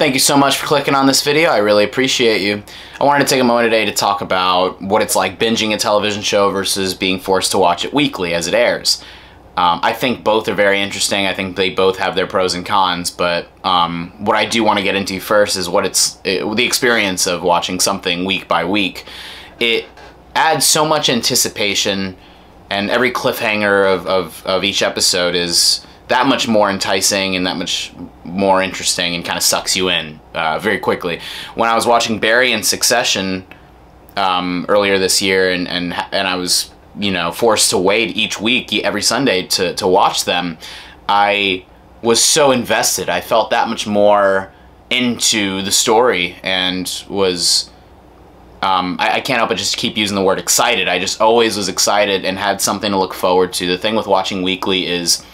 Thank you so much for clicking on this video. I really appreciate you. I wanted to take a moment today to talk about what it's like binging a television show versus being forced to watch it weekly as it airs. Um, I think both are very interesting. I think they both have their pros and cons, but um, what I do want to get into first is what it's it, the experience of watching something week by week. It adds so much anticipation, and every cliffhanger of, of, of each episode is that much more enticing and that much more interesting and kind of sucks you in uh, very quickly. When I was watching Barry in Succession um, earlier this year, and, and and I was you know forced to wait each week every Sunday to to watch them, I was so invested. I felt that much more into the story and was. Um, I, I, can't help but just keep using the word excited. I just always was excited and had something to look forward to. The thing with watching weekly is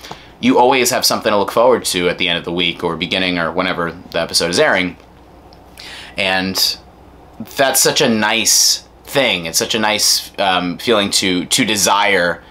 you always have something to look forward to at the end of the week or beginning or whenever the episode is airing. And that's such a nice thing. It's such a nice um, feeling to to desire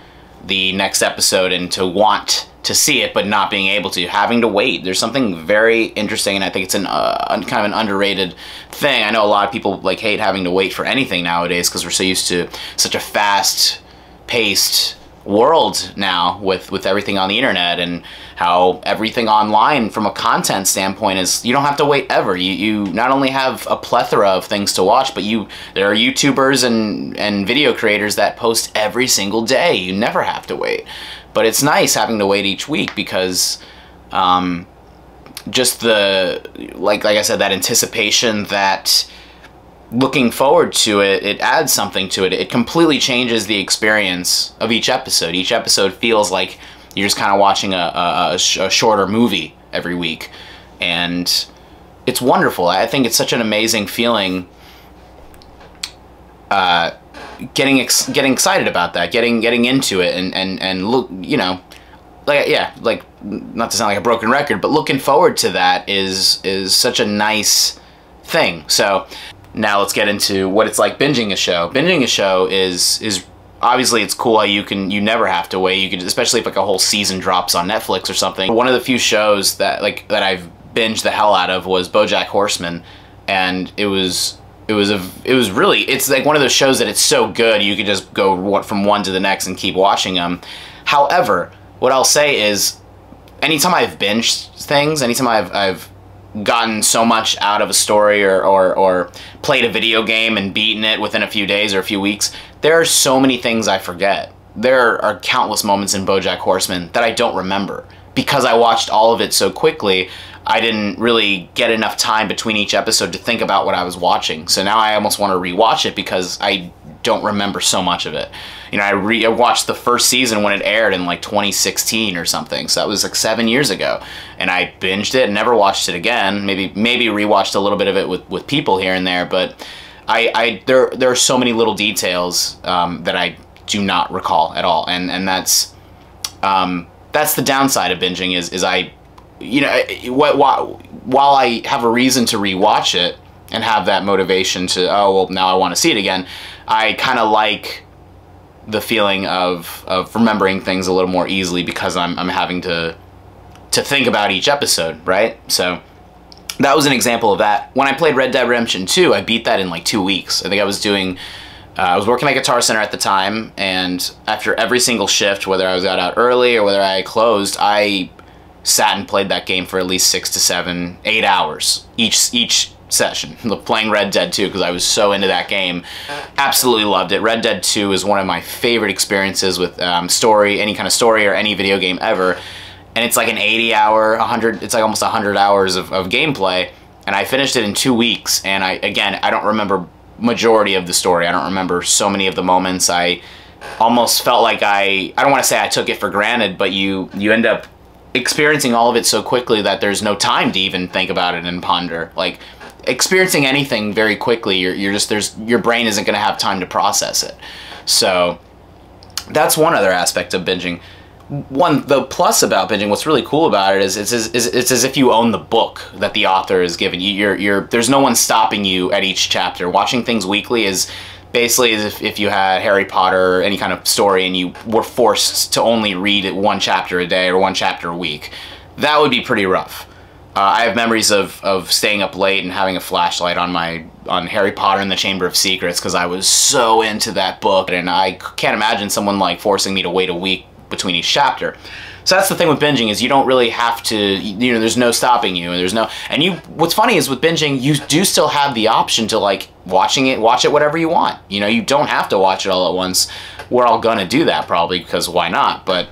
the next episode and to want to see it, but not being able to, having to wait. There's something very interesting, and I think it's an uh, kind of an underrated thing. I know a lot of people like hate having to wait for anything nowadays because we're so used to such a fast paced world now with with everything on the internet and how everything online from a content standpoint is you don't have to wait ever. You you not only have a plethora of things to watch but you there are youtubers and and video creators that post every single day. You never have to wait. But it's nice having to wait each week because um, just the like like I said that anticipation that looking forward to it, it adds something to it. It completely changes the experience of each episode. Each episode feels like you're just kind of watching a, a, a, sh a, shorter movie every week. And it's wonderful. I think it's such an amazing feeling uh, getting ex getting excited about that, getting getting into it and, and, and look, you know, like yeah, like not to sound like a broken record, but looking forward to that is is such a nice thing. So now let's get into what it's like binging a show. Binging a show is is obviously it's cool how you can you never have to wait. You can especially if like a whole season drops on Netflix or something. One of the few shows that like that I've binged the hell out of was BoJack Horseman, and it was it was a it was really it's like one of those shows that it's so good you could just go from one to the next and keep watching them. However, what I'll say is, anytime I've binged things, anytime I've I've gotten so much out of a story or, or, or played a video game and beaten it within a few days or a few weeks, there are so many things I forget. There are countless moments in BoJack Horseman that I don't remember. Because I watched all of it so quickly, I didn't really get enough time between each episode to think about what I was watching. So now I almost want to rewatch it because I don't remember so much of it. You know, I, re- I watched the first season when it aired in like 2016 or something, so that was like seven years ago, and I binged it, and never watched it again. Maybe maybe rewatched a little bit of it with, with people here and there, but I, I there there are so many little details um, that I do not recall at all, and and that's um, that's the downside of binging is is I you know while while I have a reason to rewatch it and have that motivation to oh well now I want to see it again I kind of like the feeling of of remembering things a little more easily because I'm I'm having to to think about each episode, right? So that was an example of that. When I played Red Dead Redemption 2, I beat that in like two weeks. I think I was doing, uh, I was working at Guitar Center at the time, and after every single shift, whether I was got out early or whether I closed, I sat and played that game for at least six to seven, eight hours each each session playing Red Dead 2 because I was so into that game. Absolutely loved it. Red Dead 2 is one of my favorite experiences with um, story, any kind of story or any video game ever. And it's like an 80 hour, 100, it's like almost 100 hours of, of gameplay. And I finished it in two weeks. And I, again, I don't remember majority of the story. I don't remember so many of the moments. I almost felt like I, I don't want to say I took it for granted, but you, you end up experiencing all of it so quickly that there's no time to even think about it and ponder. Like experiencing anything very quickly, you're, you're just there's your brain isn't going to have time to process it. So that's one other aspect of binging. One the plus about binging, what's really cool about it is it's as, it's as if you own the book that the author has given you. You're you're there's no one stopping you at each chapter. Watching things weekly is basically as if, if you had Harry Potter or any kind of story and you were forced to only read one chapter a day or one chapter a week. That would be pretty rough Uh, I have memories of, of staying up late and having a flashlight on my on Harry Potter and the Chamber of Secrets because I was so into that book, and I can't imagine someone like forcing me to wait a week between each chapter. So that's the thing with binging is you don't really have to, you know, there's no stopping you and there's no, and you, what's funny is with binging, you do still have the option to like watching it, watch it whatever you want. You know, you don't have to watch it all at once. We're all gonna do that probably because why not? But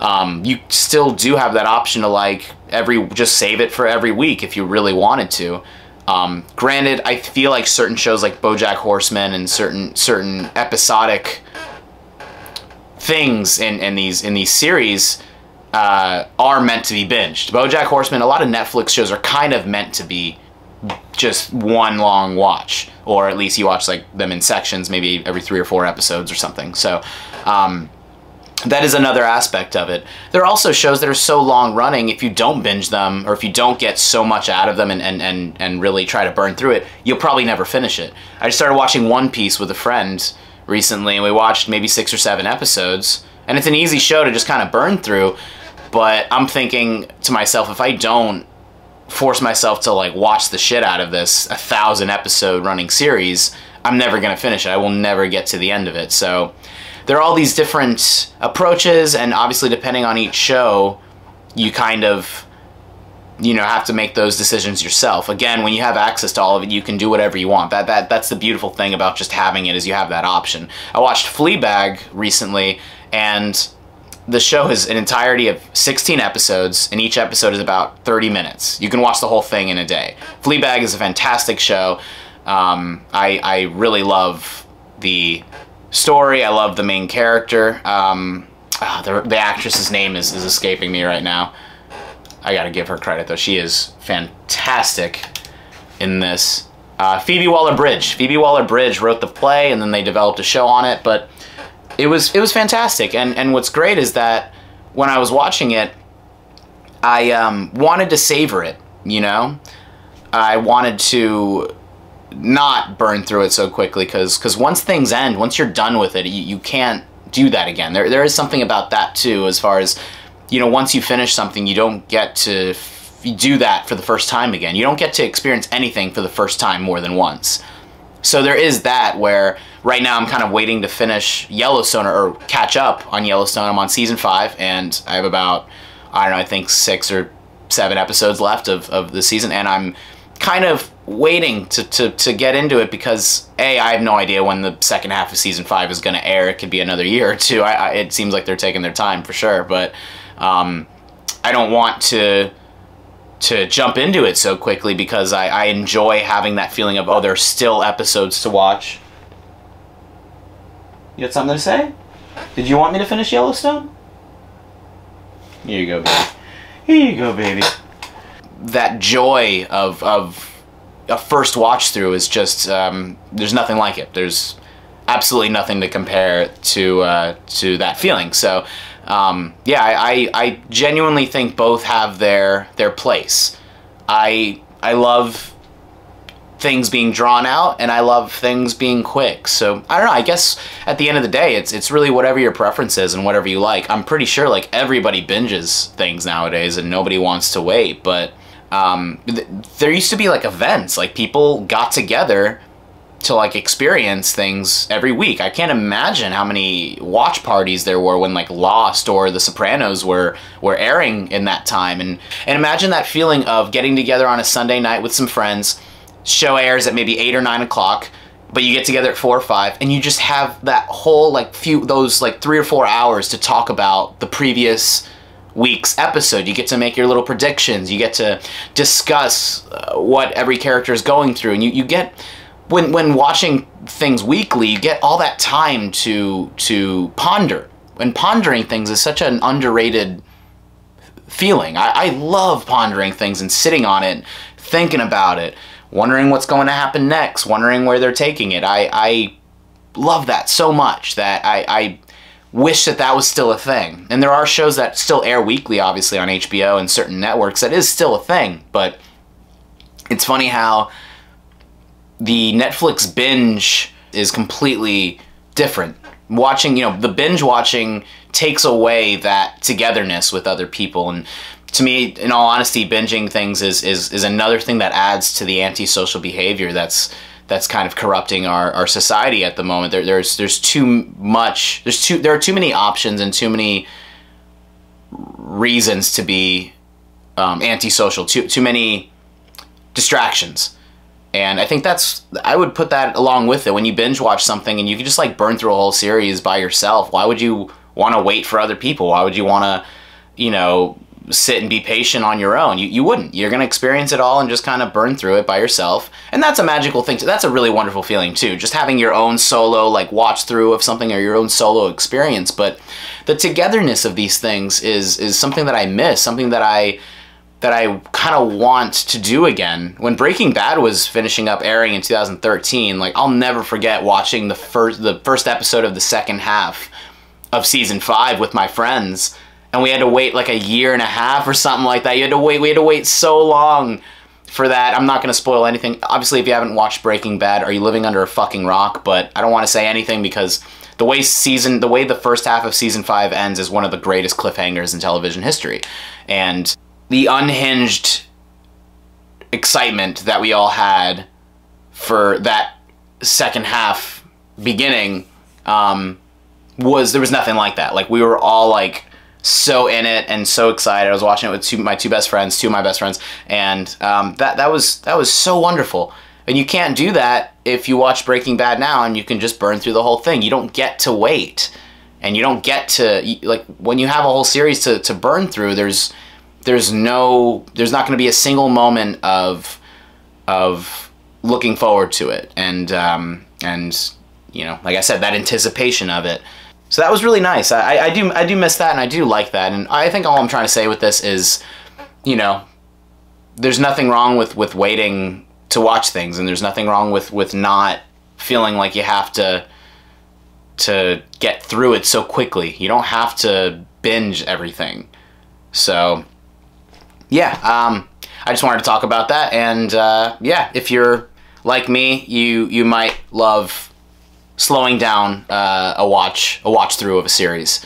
um, you still do have that option to like every, just save it for every week if you really wanted to. Um, granted, I feel like certain shows like BoJack Horseman and certain certain episodic things in, in these in these series uh, are meant to be binged. BoJack Horseman, a lot of Netflix shows are kind of meant to be just one long watch, or at least you watch like them in sections, maybe every three or four episodes or something. So um, that is another aspect of it. There are also shows that are so long running, if you don't binge them, or if you don't get so much out of them and, and, and, and really try to burn through it, you'll probably never finish it. I just started watching One Piece with a friend recently, and we watched maybe six or seven episodes, and it's an easy show to just kind of burn through, but I'm thinking to myself, if I don't force myself to like watch the shit out of this a thousand episode running series, I'm never gonna finish it. I will never get to the end of it. So there are all these different approaches, and obviously depending on each show, you kind of you know have to make those decisions yourself. Again, when you have access to all of it, you can do whatever you want. That that that's the beautiful thing about just having it is you have that option. I watched Fleabag recently, and the show has an entirety of 16 episodes, and each episode is about 30 minutes. You can watch the whole thing in a day. Fleabag is a fantastic show. Um, I, I really love the story. I love the main character. Um, oh, the, the actress's name is, is escaping me right now. I gotta give her credit, though. She is fantastic in this. Uh, Phoebe Waller-Bridge. Phoebe Waller-Bridge wrote the play, and then they developed a show on it, but it was it was fantastic. And and what's great is that when I was watching it, I um, wanted to savor it. You know, I wanted to not burn through it so quickly because because once things end, once you're done with it, you, you can't do that again. There there is something about that too, as far as you know. Once you finish something, you don't get to do that for the first time again. You don't get to experience anything for the first time more than once. So there is that where right now I'm kind of waiting to finish Yellowstone or, catch up on Yellowstone. I'm on season five and I have about, I don't know, I think six or seven episodes left of, of the season and I'm kind of waiting to, to, to get into it because A, I have no idea when the second half of season five is going to air. It could be another year or two. I, I, it seems like they're taking their time for sure, but um, I don't want to to jump into it so quickly because I, I enjoy having that feeling of, oh, there's still episodes to watch. You got something to say? Did you want me to finish Yellowstone? Here you go, baby. Here you go, baby. That joy of, of a first watch through is just, um, there's nothing like it. There's absolutely nothing to compare to, uh, to that feeling. So um, yeah, I, I genuinely think both have their their place. I I love things being drawn out and I love things being quick. So I don't know, I guess at the end of the day it's it's really whatever your preference is and whatever you like. I'm pretty sure like everybody binges things nowadays and nobody wants to wait, but um, th there used to be like events, like people got together to like experience things every week. I can't imagine how many watch parties there were when like Lost or The Sopranos were were airing in that time. And and imagine that feeling of getting together on a Sunday night with some friends. Show airs at maybe eight or nine o'clock, but you get together at four or five, and you just have that whole like few those like three or four hours to talk about the previous week's episode. You get to make your little predictions. You get to discuss uh, what every character is going through, and you you get when when watching things weekly, you get all that time to to ponder. And pondering things is such an underrated feeling. I, I love pondering things and sitting on it, thinking about it, wondering what's going to happen next, wondering where they're taking it. I, I love that so much that I, I wish that that was still a thing. And there are shows that still air weekly, obviously, on HBO and certain networks. That is still a thing. But it's funny how the Netflix binge is completely different. Watching, you know, the binge watching takes away that togetherness with other people and to me, in all honesty, binging things is is is another thing that adds to the antisocial behavior that's that's kind of corrupting our, our society at the moment. There, there's there's too much. There's too there are too many options and too many reasons to be um, antisocial. Too too many distractions. And I think that's I would put that along with it when you binge watch something and you can just like burn through a whole series by yourself. Why would you want to wait for other people? Why would you want to, you know, sit and be patient on your own. You, you wouldn't. You're going to experience it all and just kind of burn through it by yourself. And that's a magical thing. Too. That's a really wonderful feeling too. Just having your own solo like watch through of something or your own solo experience. But the togetherness of these things is is something that I miss. Something that I that I kind of want to do again. When Breaking Bad was finishing up airing in 2013, like I'll never forget watching the first the first episode of the second half of season 5 with my friends and we had to wait like a year and a half or something like that. You had to wait. We had to wait so long for that. I'm not going to spoil anything. Obviously, if you haven't watched Breaking Bad, are you living under a fucking rock? But I don't want to say anything because the way season, the way the first half of season five ends is one of the greatest cliffhangers in television history, and the unhinged excitement that we all had for that second half beginning um, was there was nothing like that. Like we were all like so in it and so excited. I was watching it with two, my two best friends, two of my best friends, and um, that that was that was so wonderful. And you can't do that if you watch Breaking Bad now and you can just burn through the whole thing. You don't get to wait, and you don't get to like when you have a whole series to, to burn through. There's there's no there's not going to be a single moment of of looking forward to it and um, and you know like I said that anticipation of it so that was really nice. I, I do I do miss that and I do like that. And I think all I'm trying to say with this is, you know, there's nothing wrong with, with waiting to watch things and there's nothing wrong with, with not feeling like you have to to get through it so quickly. You don't have to binge everything. So yeah, um, I just wanted to talk about that. And uh, yeah, if you're like me, you you might love slowing down uh, a watch a watch through of a series.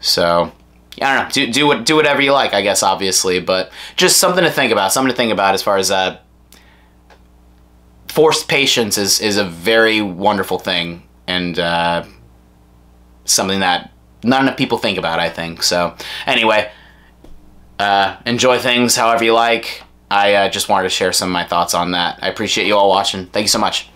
So I don't know. Do do what do whatever you like, I guess. Obviously, but just something to think about. Something to think about as far as uh, forced patience is is a very wonderful thing and uh, something that not enough people think about. I think so. Anyway, uh, enjoy things however you like. I uh, just wanted to share some of my thoughts on that. I appreciate you all watching. Thank you so much.